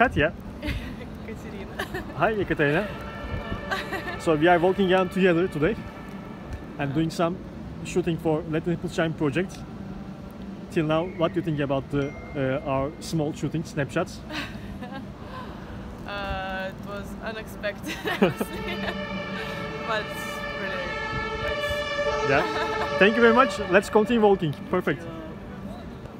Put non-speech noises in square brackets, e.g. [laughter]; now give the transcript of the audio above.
Katya. [laughs] Katerina. Hi, Ekaterina. [laughs] so we are walking around together today and doing some shooting for Let the Nipple Shine project. Till now, what do you think about the, uh, our small shooting snapshots? [laughs] Uh, it was unexpected, but really nice. Yeah. Thank you very much. Let's continue walking. Perfect.